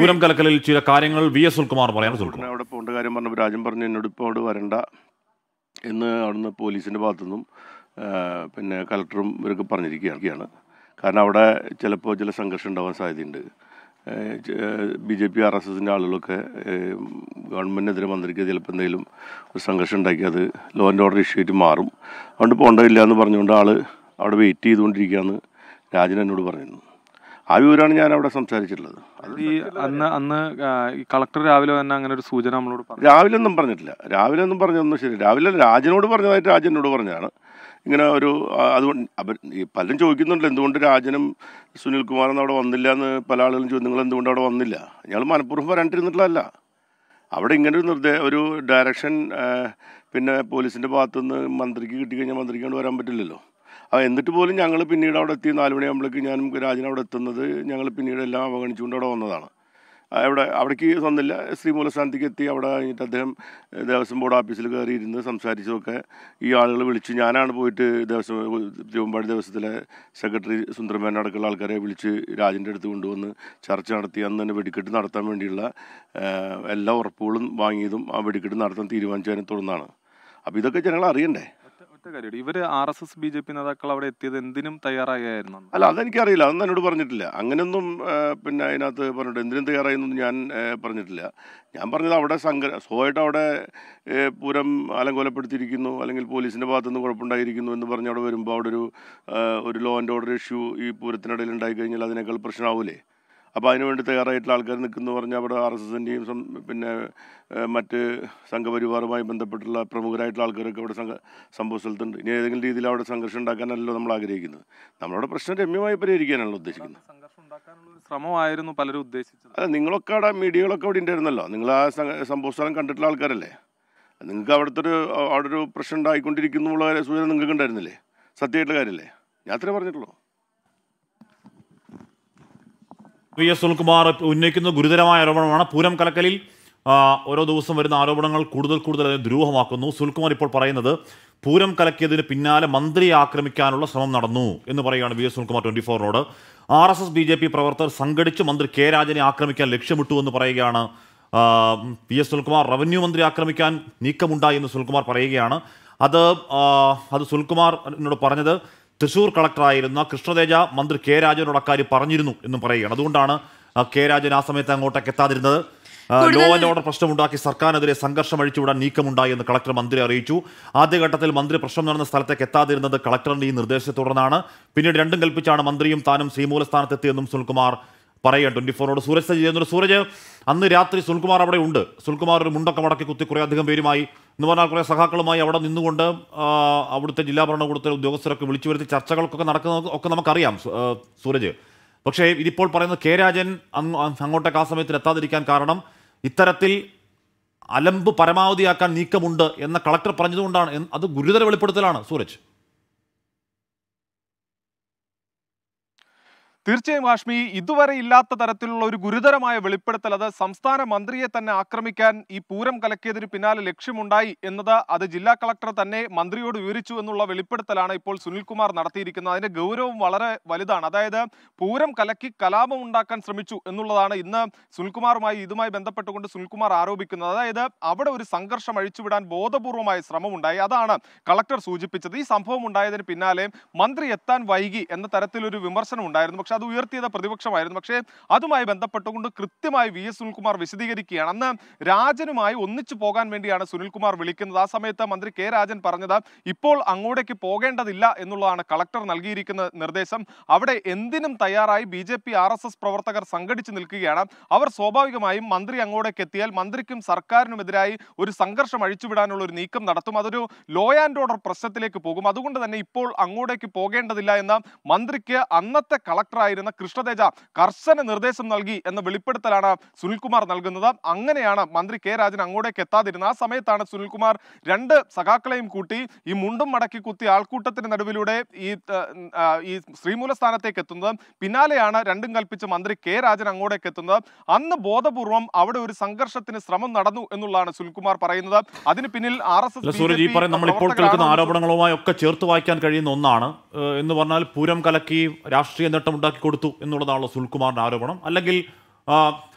പൂരം കലക്കലിൽ ചില കാര്യങ്ങൾ V S Sulkumar പറയാൻ സുൽകുമാർ. അവിടെ പോകേണ്ട കാര്യം പറഞ്ഞു. രാജൻ പറഞ്ഞു എന്നോട് ഇപ്പോൾ അവിടെ വരണ്ട. എന്ന് അവിടുന്ന് പോലീസിന്റെ ഭാഗത്തുനിന്നും പിന്നെ കലക്ടറും ഇവരൊക്കെ പറഞ്ഞിരിക്കുകയാണ്. കാരണം അവിടെ ചിലപ്പോൾ ചില സംഘർഷം ഉണ്ടാവാൻ സാധ്യതയുണ്ട്. B J P R S എസിന്റെ ആളുകളൊക്കെ ഗവൺമെന്റിനെതിരെ മന്ത്രിക്ക് ചിലപ്പോൾ എന്തെങ്കിലും ഒരു സംഘർഷം ഉണ്ടാക്കി അത് ലോ ആൻഡ് ഓർഡർ ഇഷ്യൂ ആയിട്ട് മാറും. അതുകൊണ്ട് പോകേണ്ടതില്ല എന്ന് പറഞ്ഞുകൊണ്ട് ആൾ അവിടെ വെയിറ്റ് ചെയ്തുകൊണ്ടിരിക്കുകയാണ്. രാജൻ എന്നോട് പറഞ്ഞിരുന്നു ആ വിവരമാണ് ഞാൻ അവിടെ സംസാരിച്ചിട്ടുള്ളത്. അത് ഈ അന്ന് അന്ന് ഈ കളക്ടർ രാവിലെ തന്നെ അങ്ങനെ ഒരു സൂചന നമ്മളോട് പറഞ്ഞു. രാവിലെ ഒന്നും പറഞ്ഞിട്ടില്ല. രാവിലെ ഒന്നും പറഞ്ഞൊന്നും ശരി രാവിലെ രാജനോട് പറഞ്ഞതായിട്ട് രാജനോട് പറഞ്ഞതാണ്. ഇങ്ങനെ ഒരു അതുകൊണ്ട് അവർ പലരും ചോദിക്കുന്നുണ്ട് എന്തുകൊണ്ട് രാജനും സുനിൽകുമാറും അവിടെ വന്നില്ല എന്ന് പല ആളുകളും ചോദിച്ചു. നിങ്ങൾ എന്തുകൊണ്ട് അവിടെ വന്നില്ല? ഞങ്ങൾ മനഃപൂർവം വരാണ്ടിരുന്നിട്ടില്ല അവിടെ ഇങ്ങനെ ഒരു നിർദ്ദേ ഒരു ഡയറക്ഷൻ പിന്നെ പോലീസിന്റെ ഭാഗത്തുനിന്ന് മന്ത്രിക്ക് കിട്ടിക്കഴിഞ്ഞാൽ മന്ത്രിക്ക് കൊണ്ട് വരാൻ പറ്റില്ലല്ലോ. എന്നിട്ട് പോലും ഞങ്ങൾ പിന്നീട് അവിടെ എത്തി. നാല് മണിയാകുമ്പോഴേക്ക് ഞാനും രാജൻ അവിടെ എത്തുന്നത് ഞങ്ങൾ പിന്നീട് എല്ലാം അവഗണിച്ചുകൊണ്ട് അവിടെ വന്നതാണ്. അവിടെ അവിടേക്ക് വന്നില്ല. ശ്രീമൂലസ്ഥാനത്തേക്ക് എത്തി. അവിടെ കഴിഞ്ഞിട്ട് അദ്ദേഹം ദേവസ്വം ബോർഡ് ഓഫീസിൽ കയറി ഇരുന്ന് സംസാരിച്ചതൊക്കെ ഈ ആളുകൾ വിളിച്ച് ഞാനാണ് പോയിട്ട് ദേവസ്വം തിരുവമ്പാടി ദേവസ്വത്തിലെ സെക്രട്ടറി സുന്ദരമേന അടക്കമുള്ള ആൾക്കാരെ വിളിച്ച് രാജന്റെ അടുത്ത് കൊണ്ടുവന്ന് ചർച്ച നടത്തി. അന്ന് തന്നെ വെടിക്കെട്ട് നടത്താൻ വേണ്ടിയുള്ള എല്ലാ ഉറപ്പുകളും വാങ്ങിയതും ആ വെടിക്കെട്ട് നടത്താൻ തീരുമാനിച്ചതിനെ തുടർന്നാണ്. അപ്പോൾ ഇതൊക്കെ ജനങ്ങൾ അറിയണ്ടേ? ഒറ്റ- കാര്യം ഇവർ R S S B J P നേതാക്കൾ അവിടെ എത്തിയത് എന്തിനും തയ്യാറായിരുന്നു. അല്ല അതെനിക്കറിയില്ല. അതൊന്നും എന്നോട് പറഞ്ഞിട്ടില്ല. അങ്ങനെയൊന്നും പിന്നെ അതിനകത്ത് പറഞ്ഞിട്ട് എന്തിനും തയ്യാറായെന്നൊന്നും ഞാൻ പറഞ്ഞിട്ടില്ല. ഞാൻ പറഞ്ഞത് അവിടെ സംഘ സ്വയമായിട്ട് അവിടെ പൂരം അലങ്കോലപ്പെടുത്തിയിരിക്കുന്നു. അല്ലെങ്കിൽ പോലീസിന്റെ ഭാഗത്തുനിന്ന് കുഴപ്പമുണ്ടായിരിക്കുന്നു എന്ന് പറഞ്ഞ് അവിടെ വരുമ്പോൾ അവിടെ ഒരു ഒരു ലോ ആൻഡ് ഓർഡർ ഇഷ്യൂ ഈ പൂരത്തിനിടയിൽ ഉണ്ടായി കഴിഞ്ഞാൽ അതിനേക്കാൾ പ്രശ്നമാവൂലേ? അപ്പോൾ അതിനുവേണ്ടി തയ്യാറായിട്ടുള്ള ആൾക്കാർ നിൽക്കുന്നു പറഞ്ഞാൽ അവിടെ ആർ എസ് എസിന്റെയും പിന്നെ മറ്റ് സംഘപരിവാറുമായി ബന്ധപ്പെട്ടുള്ള പ്രമുഖരായിട്ടുള്ള ആൾക്കാരൊക്കെ അവിടെ സംഘ സംഭവ സ്ഥലത്തുണ്ട്. ഇനി ഏതെങ്കിലും രീതിയിൽ അവിടെ സംഘർഷം ഉണ്ടാക്കാനല്ലോ നമ്മൾ ആഗ്രഹിക്കുന്നത്. നമ്മളവിടെ പ്രശ്നം രമ്യമായി പരിഹരിക്കാനാണല്ലോ ഉദ്ദേശിക്കുന്നത്. സംഘർഷം ഉണ്ടാക്കാനുള്ള ഒരു ശ്രമമായിരുന്നു പലരും ഉദ്ദേശിച്ചത്. അല്ല നിങ്ങളൊക്കെ അവിടെ മീഡിയകളൊക്കെ അവിടെ ഉണ്ടായിരുന്നല്ലോ. നിങ്ങൾ ആ സംഭവ സ്ഥലം കണ്ടിട്ടുള്ള ആൾക്കാരല്ലേ? നിങ്ങൾക്ക് അവിടുത്തെ ഒരു അവിടെ ഒരു പ്രശ്നം ഉണ്ടായിക്കൊണ്ടിരിക്കുന്നു എന്നുള്ള സൂചന നിങ്ങൾക്ക് ഉണ്ടായിരുന്നില്ലേ സത്യമായിട്ടുള്ള കാര്യമല്ലേ? ഞാൻ അത്രേ പറഞ്ഞിട്ടുള്ളൂ. വി എസ് സുനിൽകുമാർ ഉന്നയിക്കുന്ന ഗുരുതരമായ ആരോപണമാണ്. പൂരം കലക്കലിൽ ഓരോ ദിവസം വരുന്ന ആരോപണങ്ങൾ കൂടുതൽ കൂടുതൽ അതിനെ ദുരൂഹമാക്കുന്നു. സുനിൽകുമാർ ഇപ്പോൾ പറയുന്നത് പൂരം കലക്കിയതിന് പിന്നാലെ മന്ത്രിയെ ആക്രമിക്കാനുള്ള ശ്രമം നടന്നു എന്ന് പറയുകയാണ് V S Sunilkumar twenty ഫോറിനോട്. R S S B J P പ്രവർത്തകർ സംഘടിച്ച് മന്ത്രി കെ രാജനെ ആക്രമിക്കാൻ ലക്ഷ്യമിട്ടു എന്ന് പറയുകയാണ് വി എസ് സുനിൽകുമാർ. റവന്യൂ മന്ത്രി ആക്രമിക്കാൻ നീക്കമുണ്ടായി എന്ന് സുനിൽകുമാർ പറയുകയാണ്. അത് അത് സുനിൽകുമാർ എന്നോട് പറഞ്ഞത് തൃശൂർ കളക്ടറായിരുന്ന കൃഷ്ണതേജ മന്ത്രി കെ രാജനോട് അക്കാര്യം പറഞ്ഞിരുന്നു എന്നും പറയുകയാണ്. അതുകൊണ്ടാണ് കെ രാജൻ ആ സമയത്ത് അങ്ങോട്ടേക്ക് എത്താതിരുന്നത്. ലോ ആൻഡ് ഓർഡർ പ്രശ്നമുണ്ടാക്കി സർക്കാരിനെതിരെ സംഘർഷം അഴിച്ചുവിടാൻ നീക്കമുണ്ടായി എന്ന് കളക്ടർ മന്ത്രി അറിയിച്ചു. ആദ്യഘട്ടത്തിൽ മന്ത്രി പ്രശ്നം നടന്ന സ്ഥലത്തേക്ക് എത്താതിരുന്നത് കളക്ടറിന്റെ ഈ നിർദ്ദേശത്തെ തുടർന്നാണ്. പിന്നീട് രണ്ടും കൽപ്പിച്ചാണ് മന്ത്രിയും താനും ശ്രീമൂലസ്ഥാനത്തെത്തിയെന്നും സുനിൽകുമാർ പറയുക ട്വന്റി ഫോറിനോട് സൂരജ് സജി സൂരജ് അന്ന് രാത്രി സുൽകുമാർ അവിടെ ഉണ്ട്. സുനിൽകുമാർ ഒരു മുണ്ടൊക്കെ മടക്കി കുത്തി കുറേ അധികം പേരുമായി എന്ന് പറഞ്ഞാൽ കുറേ സഖാക്കളുമായി അവിടെ നിന്നുകൊണ്ട് അവിടുത്തെ ജില്ലാ ഭരണകൂടത്തിലെ ഉദ്യോഗസ്ഥരൊക്കെ വിളിച്ചു വരുത്തി ചർച്ചകൾക്കൊക്കെ നടക്കുന്നത് ഒക്കെ നമുക്കറിയാം സൂരജ്. പക്ഷേ ഇതിപ്പോൾ പറയുന്നത് കെ രാജൻ അങ്ങ് അങ്ങോട്ടേക്ക് ആ സമയത്തിൽ എത്താതിരിക്കാൻ കാരണം ഇത്തരത്തിൽ അലമ്പ് പരമാവധിയാക്കാൻ നീക്കമുണ്ട് എന്ന കളക്ടർ പറഞ്ഞതുകൊണ്ടാണ് അത് ഗുരുതര വെളിപ്പെടുത്തലാണ് സൂരജ്. തീർച്ചയായും ഹാഷ്മി ഇതുവരെ ഇല്ലാത്ത തരത്തിലുള്ള ഒരു ഗുരുതരമായ വെളിപ്പെടുത്തൽ അത് സംസ്ഥാന മന്ത്രിയെ തന്നെ ആക്രമിക്കാൻ ഈ പൂരം കലക്കിയതിന് പിന്നാലെ ലക്ഷ്യമുണ്ടായി എന്നത് അത് ജില്ലാ കളക്ടർ തന്നെ മന്ത്രിയോട് വിവരിച്ചു എന്നുള്ള വെളിപ്പെടുത്തലാണ് ഇപ്പോൾ സുനിൽകുമാർ നടത്തിയിരിക്കുന്നത്. അതിന്റെ ഗൗരവം വളരെ വലുതാണ്. അതായത് പൂരം കലക്കി കലാപം ഉണ്ടാക്കാൻ ശ്രമിച്ചു എന്നുള്ളതാണ് ഇന്ന് സുനിൽകുമാറുമായി ഇതുമായി ബന്ധപ്പെട്ടുകൊണ്ട് സുനിൽകുമാർ ആരോപിക്കുന്നത്. അതായത് അവിടെ ഒരു സംഘർഷം അഴിച്ചുവിടാൻ ബോധപൂർവമായ ശ്രമമുണ്ടായി. അതാണ് കളക്ടർ സൂചിപ്പിച്ചത്. ഈ സംഭവം ഉണ്ടായതിന് പിന്നാലെ മന്ത്രി എത്താൻ വൈകി എന്ന തരത്തിലൊരു വിമർശനം ഉണ്ടായിരുന്നു പക്ഷെ അത് ഉയർത്തിയത് പ്രതിപക്ഷമായിരുന്നു. പക്ഷേ അതുമായി ബന്ധപ്പെട്ടുകൊണ്ട് കൃത്യമായി വി എസ് സുനിൽകുമാർ വിശദീകരിക്കുകയാണ്. അന്ന് രാജനുമായി ഒന്നിച്ചു പോകാൻ വേണ്ടിയാണ് സുനിൽകുമാർ വിളിക്കുന്നത്. ആ സമയത്ത് മന്ത്രി കെ രാജൻ പറഞ്ഞത് ഇപ്പോൾ അങ്ങോട്ടേക്ക് പോകേണ്ടതില്ല എന്നുള്ളതാണ് കളക്ടർ നൽകിയിരിക്കുന്ന നിർദ്ദേശം. അവിടെ എന്തിനും തയ്യാറായി B J P R S S പ്രവർത്തകർ സംഘടിച്ചു നിൽക്കുകയാണ്. അവർ സ്വാഭാവികമായും മന്ത്രി അങ്ങോട്ടേക്ക് എത്തിയാൽ മന്ത്രിക്കും സർക്കാരിനുമെതിരായി ഒരു സംഘർഷം അഴിച്ചുവിടാനുള്ള ഒരു നീക്കം നടത്തും. അതൊരു ലോ ആൻഡ് ഓർഡർ പ്രശ്നത്തിലേക്ക് പോകും. അതുകൊണ്ട് തന്നെ ഇപ്പോൾ അങ്ങോട്ടേക്ക് പോകേണ്ടതില്ല എന്ന മന്ത്രിക്ക് അന്നത്തെ കളക്ടറായിരുന്ന കൃഷ്ണതേജ കർശന നിർദ്ദേശം നൽകി എന്ന വെളിപ്പെടുത്തലാണ് സുനിൽകുമാർ നൽകുന്നത്. അങ്ങനെയാണ് മന്ത്രി കെ രാജൻ അങ്ങോട്ടേക്ക് എത്താതിരുന്ന ആ സമയത്താണ് സുനിൽകുമാർ രണ്ട് സഖാക്കളെയും കൂട്ടി ഈ മുണ്ടും മടക്കി കുത്തി ആൾക്കൂട്ടത്തിന് നടുവിലൂടെ ഈ ഈ ശ്രീമൂലസ്ഥാനത്തേക്ക് എത്തുന്നത്. പിന്നാലെയാണ് രണ്ടും കൽപ്പിച്ച് മന്ത്രി കെ രാജൻ അങ്ങോട്ടേക്ക് എത്തുന്നത്. അന്ന് ബോധപൂർവം അവിടെ ഒരു സംഘർഷത്തിന് ശ്രമം നടന്നു എന്നുള്ളതാണ് സുനിൽകുമാർ പറയുന്നത്. അതിന് പിന്നിൽ ആർ എസ് എസ് നമ്മളിപ്പോൾ കേൾക്കുന്ന ആരോപണങ്ങളുമായി ഒക്കെ ചേർത്ത് വായിക്കാൻ കഴിയുന്ന ഒന്നാണ്. എന്ന് പറഞ്ഞാൽ പൂരം കലക്കി രാഷ്ട്രീയ നേട്ടം ഉണ്ടാക്കി കൊടുത്തു എന്നുള്ളതാണല്ലോ സുൽകുമാറിന്റെ ആരോപണം. അല്ലെങ്കിൽ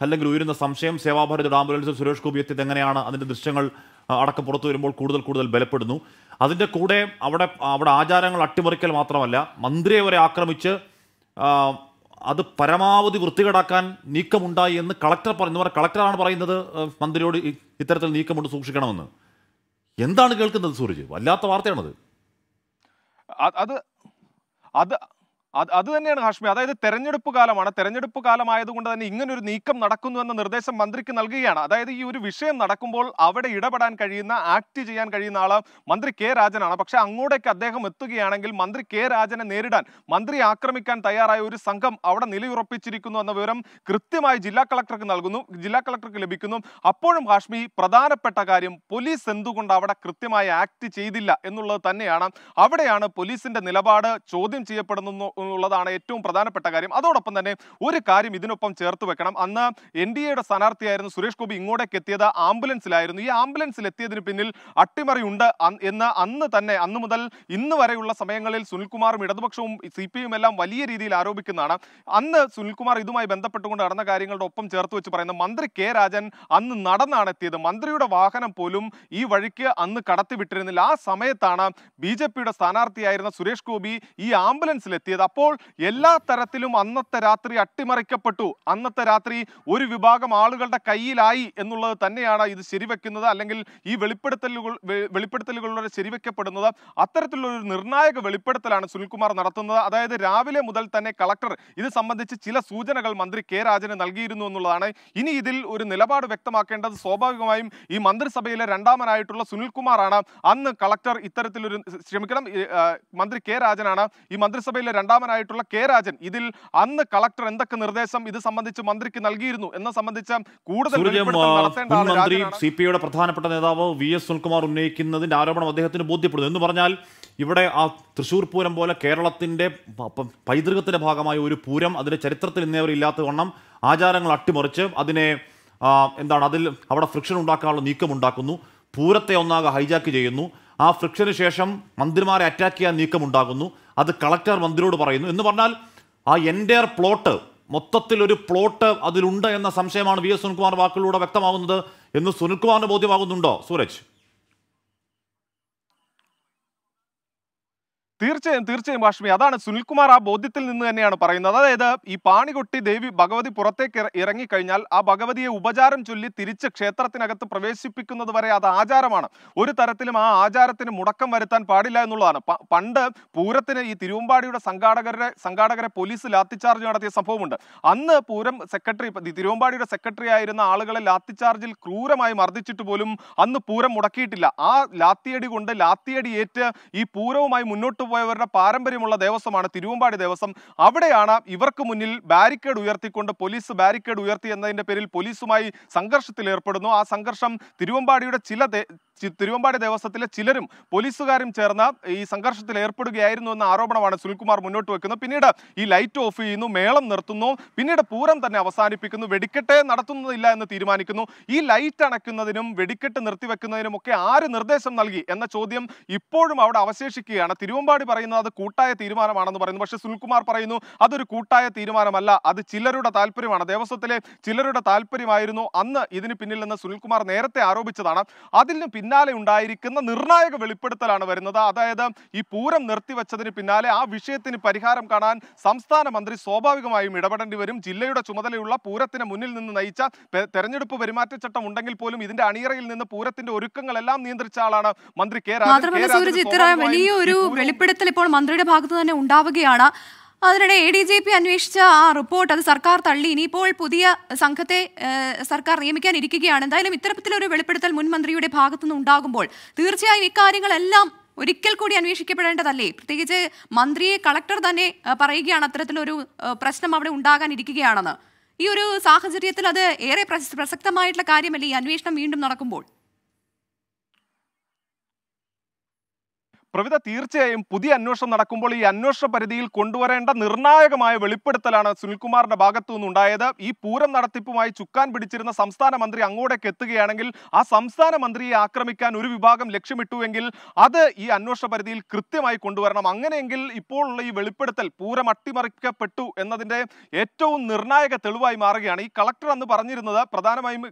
അല്ലെങ്കിൽ ഉയരുന്ന സംശയം സേവാഭാരതിയുടെ ആംബുലൻസിൽ സുരേഷ് ഗോപി എത്തിയത് എങ്ങനെയാണ്? അതിന്റെ ദൃശ്യങ്ങൾ അടക്കം പുറത്തു വരുമ്പോൾ കൂടുതൽ കൂടുതൽ ബലപ്പെടുന്നു. അതിന്റെ കൂടെ അവിടെ അവിടെ ആചാരങ്ങൾ അട്ടിമറിക്കൽ മാത്രമല്ല മന്ത്രിയെ വരെ ആക്രമിച്ച് അത് പരമാവധി വൃത്തികേടാക്കാൻ നീക്കമുണ്ടായി എന്ന് കളക്ടർ പറഞ്ഞ. കളക്ടറാണ് പറയുന്നത് മന്ത്രിയോട് ഇത്തരത്തിൽ നീക്കമുണ്ട് സൂക്ഷിക്കണമെന്ന്. എന്താണ് കേൾക്കുന്നത് സൂരജ്? വല്ലാത്ത വാർത്തയാണത്. അത് അത് അത് അത് തന്നെയാണ് ഹാഷ്മി. അതായത് തെരഞ്ഞെടുപ്പ് കാലമാണ്. തെരഞ്ഞെടുപ്പ് കാലമായതുകൊണ്ട് തന്നെ ഇങ്ങനൊരു നീക്കം നടക്കുന്നു എന്ന നിർദ്ദേശം മന്ത്രിക്ക് നൽകുകയാണ്. അതായത് ഈ ഒരു വിഷയം നടക്കുമ്പോൾ അവിടെ ഇടപെടാൻ കഴിയുന്ന ആക്ട് ചെയ്യാൻ കഴിയുന്ന ആൾ മന്ത്രി കെ രാജനാണ്. പക്ഷെ അങ്ങോട്ടേക്ക് അദ്ദേഹം എത്തുകയാണെങ്കിൽ മന്ത്രി കെ രാജനെ നേരിടാൻ മന്ത്രി ആക്രമിക്കാൻ തയ്യാറായ ഒരു സംഘം അവിടെ നിലയുറപ്പിച്ചിരിക്കുന്നു എന്ന വിവരം കൃത്യമായി ജില്ലാ കളക്ടർക്ക് നൽകുന്നു ജില്ലാ കളക്ടർക്ക് ലഭിക്കുന്നു. അപ്പോഴും ഹാഷ്മി പ്രധാനപ്പെട്ട കാര്യം പോലീസ് എന്തുകൊണ്ട് അവിടെ കൃത്യമായി ആക്ട് ചെയ്തില്ല എന്നുള്ളത് തന്നെയാണ്. അവിടെയാണ് പോലീസിന്റെ നിലപാട് ചോദ്യം ചെയ്യപ്പെടുന്നു എന്നുള്ളതാണ് ഏറ്റവും പ്രധാനപ്പെട്ട കാര്യം. അതോടൊപ്പം തന്നെ ഒരു കാര്യം ഇതിനൊപ്പം ചേർത്ത് വെക്കണം. അന്ന് എൻ ഡി എയുടെ സ്ഥാനാർത്ഥിയായിരുന്നു സുരേഷ് ഗോപി ഇങ്ങോട്ടേക്ക് എത്തിയത് ആംബുലൻസിലായിരുന്നു. ഈ ആംബുലൻസിൽ എത്തിയതിന് പിന്നിൽ അട്ടിമറിയുണ്ട് എന്ന് അന്ന് തന്നെ അന്ന് മുതൽ ഇന്ന് വരെയുള്ള സമയങ്ങളിൽ സുനിൽകുമാറും ഇടതുപക്ഷവും സി പി എം എല്ലാം വലിയ രീതിയിൽ ആരോപിക്കുന്നതാണ്. അന്ന് സുനിൽകുമാർ ഇതുമായി ബന്ധപ്പെട്ടുകൊണ്ട് നടന്ന കാര്യങ്ങളുടെ ഒപ്പം ചേർത്ത് വെച്ച് പറയുന്ന മന്ത്രി കെ രാജൻ അന്ന് നടന്നാണ് എത്തിയത്. മന്ത്രിയുടെ വാഹനം പോലും ഈ വഴിക്ക് അന്ന് കടത്തിവിട്ടിരുന്നില്ല. ആ സമയത്താണ് ബി ജെ പിയുടെ സ്ഥാനാർത്ഥിയായിരുന്ന സുരേഷ് ഗോപി ഈ ആംബുലൻസിൽ എത്തിയത് അപ്പോൾ എല്ലാ തരത്തിലും അന്നത്തെ രാത്രി അട്ടിമറിക്കപ്പെട്ടു. അന്നത്തെ രാത്രി ഒരു വിഭാഗം ആളുകളുടെ കയ്യിലായി എന്നുള്ളത് തന്നെയാണ് ഇത് ശരിവെക്കുന്നത്. അല്ലെങ്കിൽ ഈ വെളിപ്പെടുത്തലുകൾ വെളിപ്പെടുത്തലുകളിലൂടെ ശരിവെക്കപ്പെടുന്നത്. അത്തരത്തിലുള്ള ഒരു നിർണായക വെളിപ്പെടുത്തലാണ് സുനിൽകുമാർ നടത്തുന്നത്. അതായത് രാവിലെ മുതൽ തന്നെ കളക്ടർ ഇത് സംബന്ധിച്ച് ചില സൂചനകൾ മന്ത്രി കെ രാജന് നൽകിയിരുന്നു എന്നുള്ളതാണ്. ഇനി ഇതിൽ ഒരു നിലപാട് വ്യക്തമാക്കേണ്ടത് സ്വാഭാവികമായും ഈ മന്ത്രിസഭയിലെ രണ്ടാമനായിട്ടുള്ള സുനിൽകുമാറാണ്. അന്ന് കളക്ടർ ഇത്തരത്തിലൊരു ക്ഷമിക്കണം മന്ത്രി കെ രാജനാണ്. ഈ മന്ത്രിസഭയിലെ രണ്ടാമനായിട്ടുള്ള കെ രാജൻ ഇതിൽ അന്ന് കളക്ടർ എന്തൊക്കെ നിർദ്ദേശം ഇത് സംബന്ധിച്ച് മന്ത്രിക്ക് നൽകിയിരുന്നു എന്ന സംബന്ധിച്ച കൂടുതൽ. സി പി ഐയുടെ പ്രധാനപ്പെട്ട നേതാവ് വി എസ് സുനിൽകുമാർ ഉന്നയിക്കുന്നതിന്റെ ആരോപണം അദ്ദേഹത്തിന് ബോധ്യപ്പെടുന്നു. എന്ന് പറഞ്ഞാൽ ഇവിടെ ആ തൃശ്ശൂർ പൂരം പോലെ കേരളത്തിന്റെ പൈതൃകത്തിന്റെ ഭാഗമായ ഒരു പൂരം അതിന്റെ ചരിത്രത്തിൽ ഇന്നേവരെ ഇല്ലാത്ത വണ്ണം ആചാരങ്ങൾ അട്ടിമറിച്ച് അതിനെ എന്താണ് അതിൽ അവിടെ ഫ്രിക്ഷൻ ഉണ്ടാക്കാനുള്ള നീക്കം ഉണ്ടാക്കുന്നു. പൂരത്തെ ഒന്നാകെ ഹൈജാക്ക് ചെയ്യുന്നു. ആ ഫ്രിക്ഷന് ശേഷം മന്ത്രിമാരെ അറ്റാക്ക് ചെയ്യാൻ നീക്കം ഉണ്ടാകുന്നു അത് കളക്ടർ മന്ത്രിയോട് പറയുന്നു. എന്ന് പറഞ്ഞാൽ ആ എന്റെ പ്ലോട്ട് മൊത്തത്തിലൊരു പ്ലോട്ട് അതിലുണ്ട് എന്ന സംശയമാണ് വി എസ് സുനിൽകുമാർ വാക്കുകളിലൂടെ വ്യക്തമാകുന്നത് എന്ന് സുനിൽകുമാറിന് ബോധ്യമാകുന്നുണ്ടോ? സൂരജ്. തീർച്ചയായും തീർച്ചയായും വാഷ്മി അതാണ് സുനിൽകുമാർ ആ ബോധ്യത്തിൽ നിന്ന് തന്നെയാണ് പറയുന്നത്. അതായത് ഈ പാണികുട്ടി ദേവി ഭഗവതി പുറത്തേക്ക് ഇറ- ഇറങ്ങിക്കഴിഞ്ഞാൽ ആ ഭഗവതിയെ ഉപചാരം ചൊല്ലി തിരിച്ച് ക്ഷേത്രത്തിനകത്ത് പ്രവേശിപ്പിക്കുന്നത് വരെ അത് ആചാരമാണ്. ഒരു തരത്തിലും ആ ആചാരത്തിന് മുടക്കം വരുത്താൻ പാടില്ല എന്നുള്ളതാണ്. പണ്ട് പൂരത്തിന് ഈ തിരുവമ്പാടിയുടെ സംഘാടകരുടെ സംഘാടകരെ പോലീസ് ലാത്തിച്ചാർജ് നടത്തിയ സംഭവമുണ്ട്. അന്ന് പൂരം സെക്രട്ടറി തിരുവമ്പാടിയുടെ സെക്രട്ടറി ആയിരുന്ന ആളുകളെ ലാത്തിച്ചാർജിൽ ക്രൂരമായി മർദ്ദിച്ചിട്ട് പോലും അന്ന് പൂരം മുടക്കിയിട്ടില്ല. ആ ലാത്തിയടി കൊണ്ട് ലാത്തിയടി ഏറ്റ് ഈ പൂരവുമായി മുന്നോട്ട് പോയവരുടെ പാരമ്പര്യമുള്ള ദേവസ്വമാണ് തിരുവമ്പാടി ദേവസ്വം. അവിടെയാണ് ഇവർക്ക് മുന്നിൽ ബാരിക്കേഡ് ഉയർത്തിക്കൊണ്ട് പോലീസ് ബാരിക്കേഡ് ഉയർത്തി എന്നതിന്റെ പേരിൽ പോലീസുമായി സംഘർഷത്തിൽ ഏർപ്പെടുന്നു. ആ സംഘർഷം തിരുവമ്പാടിയുടെ ചില തിരുവമ്പാടി ദേവസ്വത്തിലെ ചിലരും പോലീസുകാരും ചേർന്ന് ഈ സംഘർഷത്തിൽ ഏർപ്പെടുകയായിരുന്നു എന്ന ആരോപണമാണ് സുനിൽകുമാർ മുന്നോട്ട് വെക്കുന്നത്. പിന്നീട് ഈ ലൈറ്റ് ഓഫ് ചെയ്യുന്നു മേളം നിർത്തുന്നു. പിന്നീട് പൂരം തന്നെ അവസാനിപ്പിക്കുന്നു. വെടിക്കെട്ടേ നടത്തുന്നതില്ല എന്ന് തീരുമാനിക്കുന്നു. ഈ ലൈറ്റ് അണയ്ക്കുന്നതിനും വെടിക്കെട്ട് നിർത്തിവെക്കുന്നതിനും ഒക്കെ ആര് നിർദ്ദേശം നൽകി എന്ന ചോദ്യം ഇപ്പോഴും അവിടെ അവശേഷിക്കുകയാണ്. തിരുവമ്പാടി പറയുന്നത് അത് കൂട്ടായ തീരുമാനമാണെന്ന് പറയുന്നു. പക്ഷേ സുനിൽകുമാർ പറയുന്നു അതൊരു കൂട്ടായ തീരുമാനമല്ല അത് ചിലരുടെ താല്പര്യമാണ്. ദേവസ്വത്തിലെ ചിലരുടെ താല്പര്യമായിരുന്നു. അന്ന് ഇതിന് പിന്നിൽ നിന്ന് സുനിൽകുമാർ നേരത്തെ ആരോപിച്ചതാണ് അതിന് പിന്നാലെ ഉണ്ടായിരിക്കുന്ന നിർണായക വെളിപ്പെടുത്തലാണ് വരുന്നത്. അതായത് ഈ പൂരം നിർത്തിവെച്ചതിന് പിന്നാലെ ആ വിഷയത്തിന് പരിഹാരം കാണാൻ സംസ്ഥാന മന്ത്രി സ്വാഭാവികമായും ഇടപെടേണ്ടി വരും. ജില്ലയുടെ ചുമതലയുള്ള പൂരത്തിന് മുന്നിൽ നിന്ന് നയിച്ച തെരഞ്ഞെടുപ്പ് പെരുമാറ്റച്ചട്ടം ഉണ്ടെങ്കിൽ പോലും ഇതിന്റെ അണിയറയിൽ നിന്ന് പൂരത്തിന്റെ ഒരുക്കങ്ങളെല്ലാം നിയന്ത്രിച്ച ആളാണ് മന്ത്രി കെ രാജൻ. മാത്രമല്ല കെ രാജന് സൂരജ് ഇത്ര സ്വാഭാവികമായും വലിയ ഈ ഒരു പൂരം- വെളിപ്പെടുത്തൽ ഇപ്പോൾ മന്ത്രിയുടെ ഭാഗത്ത് തന്നെ ഉണ്ടാവുകയാണ്. അതിനിടെ എ ഡി ജി പി അന്വേഷിച്ച ആ റിപ്പോർട്ട് അത് സർക്കാർ തള്ളി. ഇനിയിപ്പോൾ പുതിയ സംഘത്തെ സർക്കാർ സർക്കാർ നിയമിക്കാനിരിക്കുകയാണ് എന്തായാലും ഇത്തരത്തിലൊരു വെളിപ്പെടുത്തൽ മുൻ മന്ത്രിയുടെ ഭാഗത്തുനിന്ന് ഉണ്ടാകുമ്പോൾ തീർച്ചയായും ഇക്കാര്യങ്ങളെല്ലാം ഒരിക്കൽ കൂടി അന്വേഷിക്കപ്പെടേണ്ടതല്ലേ? പ്രത്യേകിച്ച് മന്ത്രിയെ കളക്ടർ തന്നെ പറയുകയാണ് അത്തരത്തിലൊരു പ്രശ്നം അവിടെ ഉണ്ടാകാനിരിക്കുകയാണെന്ന് ഈ ഒരു സാഹചര്യത്തിൽ അത് ഏറെ പ്രസ- പ്രസക്തമായിട്ടുള്ള കാര്യമല്ലേ ഈ അന്വേഷണം വീണ്ടും നടക്കുമ്പോൾ? പ്രവിധ തീർച്ചയായും പുതിയ അന്വേഷണം നടക്കുമ്പോൾ ഈ അന്വേഷണ പരിധിയിൽ കൊണ്ടുവരേണ്ട നിർണായകമായ വെളിപ്പെടുത്തലാണ് സുനിൽകുമാറിന്റെ ഭാഗത്തു നിന്നുണ്ടായത്. ഈ പൂരം നടത്തിപ്പുമായി ചുക്കാൻ പിടിച്ചിരുന്ന സംസ്ഥാന മന്ത്രി അങ്ങോട്ടേക്ക് എത്തുകയാണെങ്കിൽ ആ സംസ്ഥാന മന്ത്രിയെ ആക്രമിക്കാൻ ഒരു വിഭാഗം ലക്ഷ്യമിട്ടുവെങ്കിൽ അത് ഈ അന്വേഷണ പരിധിയിൽ കൃത്യമായി കൊണ്ടുവരണം. അങ്ങനെയെങ്കിൽ ഇപ്പോഴുള്ള ഈ വെളിപ്പെടുത്തൽ പൂരം അട്ടിമറിക്കപ്പെട്ടു എന്നതിന്റെ ഏറ്റവും നിർണായക തെളിവായി മാറുകയാണ്. ഈ കളക്ടർ അന്ന് പറഞ്ഞിരുന്നത് പ്രധാനമായും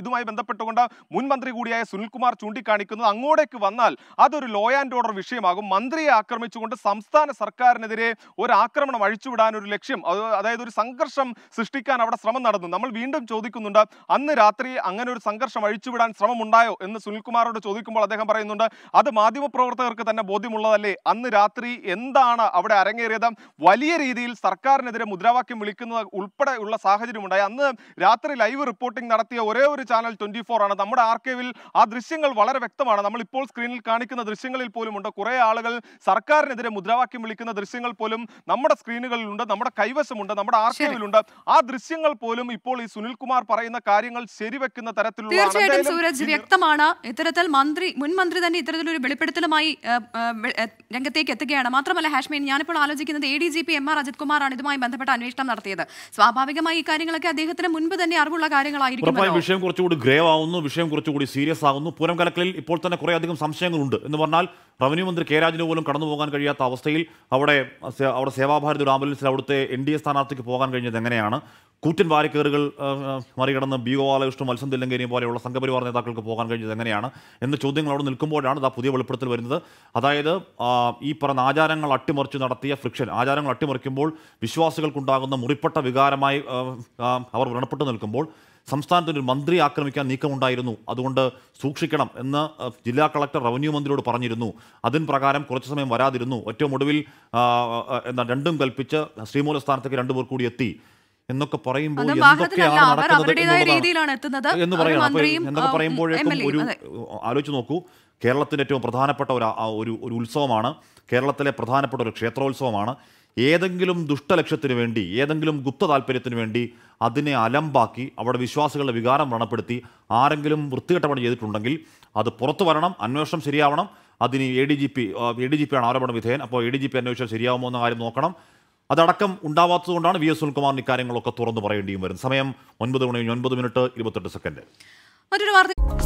ഇതുമായി ബന്ധപ്പെട്ടുകൊണ്ട് മുൻ മന്ത്രി കൂടിയായ സുനിൽകുമാർ ചൂണ്ടിക്കാണിക്കുന്നത് അങ്ങോട്ടേക്ക് വന്നാൽ അതൊരു ലോ ആൻഡ് ഓർഡർ വിഷയമാകും മന്ത്രിയെ ആക്രമിച്ചുകൊണ്ട് സംസ്ഥാന സർക്കാരിനെതിരെ ഒരു ആക്രമണം അഴിച്ചുവിടാൻ ഒരു ലക്ഷ്യം അതായത് ഒരു സംഘർഷം സൃഷ്ടിക്കാൻ അവിടെ ശ്രമം നടന്നു. നമ്മൾ വീണ്ടും ചോദിക്കുന്നുണ്ട് അന്ന് രാത്രി അങ്ങനെ ഒരു സംഘർഷം അഴിച്ചുവിടാൻ ശ്രമം ഉണ്ടായോ എന്ന് സുനിൽകുമാറോട് ചോദിക്കുമ്പോൾ അദ്ദേഹം പറയുന്നുണ്ട് അത് മാധ്യമപ്രവർത്തകർക്ക് തന്നെ ബോധ്യമുള്ളതല്ലേ? അന്ന് രാത്രി എന്താണ് അവിടെ അരങ്ങേറിയത്? വലിയ രീതിയിൽ സർക്കാരിനെതിരെ മുദ്രാവാക്യം വിളിക്കുന്നത് ഉൾപ്പെടെ ഉള്ള സാഹചര്യമുണ്ടായി. അന്ന് രാത്രി ലൈവ് റിപ്പോർട്ടിംഗ് നടത്തിയ ഒരേ ഒരു ചാനൽ ട്വന്റി ആണ്. നമ്മുടെ ആർക്കേവിൽ ആ ദൃശ്യങ്ങൾ വളരെ വ്യക്തമാണ്. നമ്മൾ ഇപ്പോൾ സ്ക്രീനിൽ കാണിക്കുന്ന ദൃശ്യങ്ങളിൽ പോലും ഉണ്ട്. കുറെ ആളുകൾ സർക്കാരിനെതിരെ മുദ്രാവാക്യം വിളിക്കുന്ന ദൃശ്യങ്ങൾ പോലും നമ്മുടെ സ്ക്രീനുകളിലുണ്ട് നമ്മുടെ കൈവശമുണ്ട് നമ്മുടെ ആർക്കൈവിലുണ്ട്. ആ ദൃശ്യങ്ങൾ പോലും ഇപ്പോൾ ഈ സുനിൽകുമാർ പറയുന്ന കാര്യങ്ങൾ ശരിവെക്കുന്ന തരത്തിലുള്ള തീർച്ചയായിട്ടും സൂരജ് വ്യക്തമാണ്. ഇത്തരത്തിൽ മന്ത്രി മുൻ മന്ത്രി തന്നെ ഇത്തരത്തിലൊരു വെളിപ്പെടുത്തലുമായി രംഗത്തേക്ക് എത്തുകയാണ്. മാത്രമല്ല ഹാഷ്മീൻ ഞാനിപ്പോൾ ആലോചിക്കുന്നത് A D G P M R Ajith കുമാറാണ് ഇതുമായി ബന്ധപ്പെട്ട അന്വേഷണം നടത്തിയത്. സ്വാഭാവികമായി ഈ കാര്യങ്ങളൊക്കെ അദ്ദേഹത്തിന് മുൻപ് തന്നെ അറിവുള്ള കാര്യങ്ങളായിരിക്കും വിഷയം കുറച്ചുകൂടി ഗ്രേവ് ആവുന്നു വിഷയം കുറച്ചുകൂടി സീരിയസ് ആകുന്നു പൂരം കലക്കലിൽ ഇപ്പോൾ തന്നെ കുറേ അധികം സംശയങ്ങളുണ്ട് എന്ന് പറഞ്ഞാൽ റവന്യൂ മന്ത്രി കെ രാജിന് പോലും കടന്നു പോകാൻ കഴിയാത്ത അവസ്ഥയിൽ അവിടെ അവിടെ സേവാഭാരതി ഒരു ആംബുലൻസിൽ അവിടുത്തെ എൻ ഡി എ സ്ഥാനാർത്ഥിക്ക് പോകാൻ കഴിഞ്ഞത് എങ്ങനെയാണ്? കൂറ്റൻ വാരിക്കേറുകൾ മറികടന്ന് ബി ഗോപാലകൃഷ്ണൻ മത്സ്യം തില്ലങ്കേരിയും പോലെയുള്ള സംഘപരിവാർ നേതാക്കൾക്ക് പോകാൻ കഴിഞ്ഞത് എങ്ങനെയാണ്? എന്ന ചോദ്യങ്ങൾ അവിടെ നിൽക്കുമ്പോഴാണ് ഇതാ പുതിയ വെളിപ്പെടുത്തൽ വരുന്നത്. അതായത് ഈ പറഞ്ഞ ആചാരങ്ങൾ അട്ടിമറിച്ച് നടത്തിയ ഫ്രിക്ഷൻ ആചാരങ്ങൾ അട്ടിമറിക്കുമ്പോൾ വിശ്വാസികൾക്കുണ്ടാകുന്ന മുറിപ്പെട്ട വികാരമായി അവർ വ്രണപ്പെട്ടു നിൽക്കുമ്പോൾ സംസ്ഥാനത്തിന് ഒരു മന്ത്രി ആക്രമിക്കാൻ നീക്കമുണ്ടായിരുന്നു. അതുകൊണ്ട് സൂക്ഷിക്കണം എന്ന് ജില്ലാ കളക്ടർ റവന്യൂ മന്ത്രിയോട് പറഞ്ഞിരുന്നു. അതിന് പ്രകാരം കുറച്ച് സമയം വരാതിരുന്നു. ഏറ്റവും ഒടുവിൽ എന്താ രണ്ടും കൽപ്പിച്ച് ശ്രീമൂല സ്ഥാനത്തേക്ക് രണ്ടുപേർ കൂടി എത്തി. എന്നൊക്കെ പറയുമ്പോൾ എന്തൊക്കെയാണ് നടക്കുന്നത് എന്ന് പറയുന്നത് പറയണം എന്തൊക്കെ പറയുമ്പോഴേക്കും ഒരു. ആലോചിച്ച് നോക്കൂ. കേരളത്തിന്റെ ഏറ്റവും പ്രധാനപ്പെട്ട ഒരു ഒരു ഒരു ഉത്സവമാണ്. കേരളത്തിലെ പ്രധാനപ്പെട്ട ഒരു ക്ഷേത്രോത്സവമാണ്. ഏതെങ്കിലും ദുഷ്ടലക്ഷ്യത്തിന് വേണ്ടി ഏതെങ്കിലും ഗുപ്ത താല്പര്യത്തിന് വേണ്ടി അതിനെ അലമ്പാക്കി അവിടെ വിശ്വാസികളുടെ വികാരം വ്രണപ്പെടുത്തി ആരെങ്കിലും വൃത്തികെട്ട പണി ചെയ്തിട്ടുണ്ടെങ്കിൽ അത് പുറത്തു വരണം അന്വേഷണം ശരിയാവണം. അതിന് A D G P A D G P ആണ് ആരോപണ വിധേയൻ. അപ്പോൾ എ ഡി ജി പി അന്വേഷണം ശരിയാവുമോ എന്ന കാര്യം നോക്കണം. അതടക്കം ഉണ്ടാവാത്തതുകൊണ്ടാണ് വി എസ് സുനിൽകുമാറിന് ഇക്കാര്യങ്ങളൊക്കെ തുറന്നു പറയേണ്ടിയും വരും സമയം ഒൻപത് മണി ഒൻപത് മിനിറ്റ് ഇരുപത്തെട്ട് സെക്കൻഡ്. മറ്റൊരു വാർത്ത